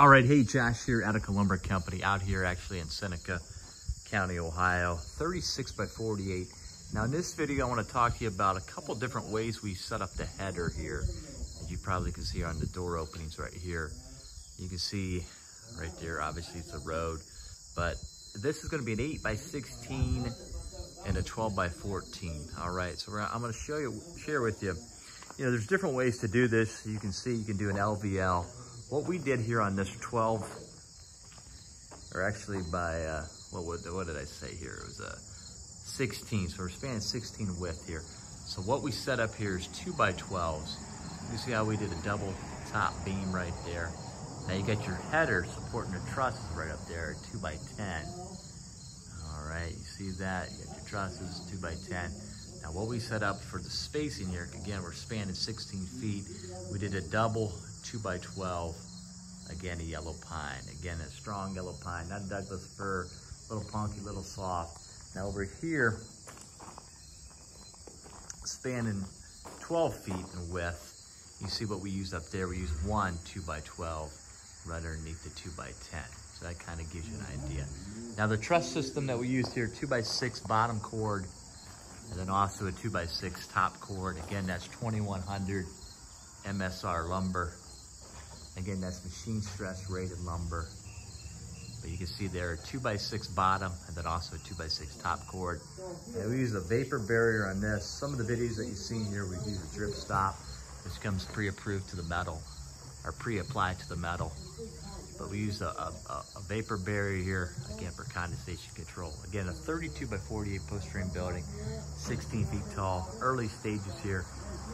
All right, hey, Josh here, Attica Lumber Company, out here actually in Seneca County, Ohio, 36 by 48. Now in this video, I wanna to talk to you about a couple different ways we set up the header here. As you probably can see on the door openings right here. You can see right there, obviously it's a road, but this is gonna be an eight by 16 and a 12 by 14. All right, so I'm gonna show you, share with you, you know, there's different ways to do this. You can see you can do an LVL what we did here on this 12, or actually by, uh, what, would, what did I say here? It was a 16, so we're spanning 16 width here. So what we set up here is two by 12s. You see how we did a double top beam right there. Now you got your header supporting the trusses right up there, two by 10. All right, you see that? You got your trusses, two by 10. Now what we set up for the spacing here, again, we're spanning 16 feet. We did a double two by 12. Again, a yellow pine. Again, a strong yellow pine, not Douglas fir, a little punky, little soft. Now over here, spanning 12 feet in width, you see what we used up there. We used one two by 12 right underneath the two by 10. So that kind of gives you an idea. Now the truss system that we used here, two by six bottom chord, and then also a two by six top chord. Again, that's 2100 MSR lumber. Again, that's machine stress rated lumber. But you can see there, two by six bottom, and then also a two by six top chord. And we use a vapor barrier on this. Some of the videos that you've seen here, we use a drip stop. This comes pre-approved to the metal, or pre-applied to the metal. But we use a, a, a, vapor barrier here, again, for condensation control. Again, a 32 by 48 post frame building, 16 feet tall, early stages here,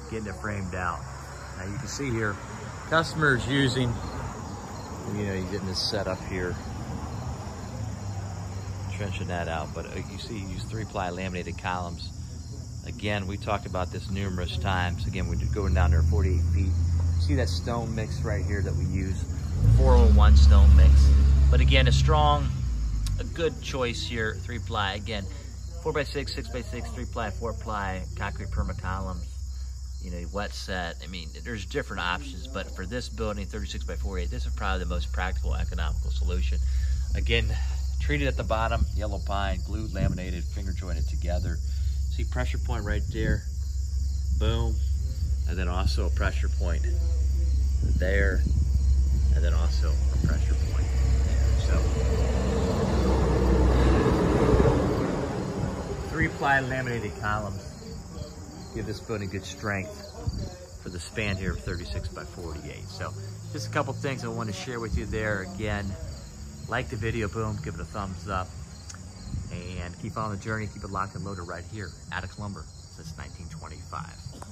getting it framed out. Now you can see here, customers using, you know, you're getting this set up here, trenching that out, but uh, you see you use three ply laminated columns. Again, we talked about this numerous times. Again, we're going down there 48 feet. See that stone mix right here that we use, 401 stone mix. But again, a strong, a good choice here, three ply. Again, four by six, six by six, three ply, four ply, concrete perma columns you know, wet set. I mean, there's different options, but for this building, 36 by 48, this is probably the most practical, economical solution. Again, treated at the bottom, yellow pine, glued, laminated, finger jointed together. See pressure point right there, boom, and then also a pressure point there, and then also a pressure point there. So, three ply laminated columns give this building good strength for the span here of 36 by 48. So just a couple things I want to share with you there. Again, like the video, boom, give it a thumbs up. And keep on the journey, keep it locked and loaded right here. Attica Lumber since 1925.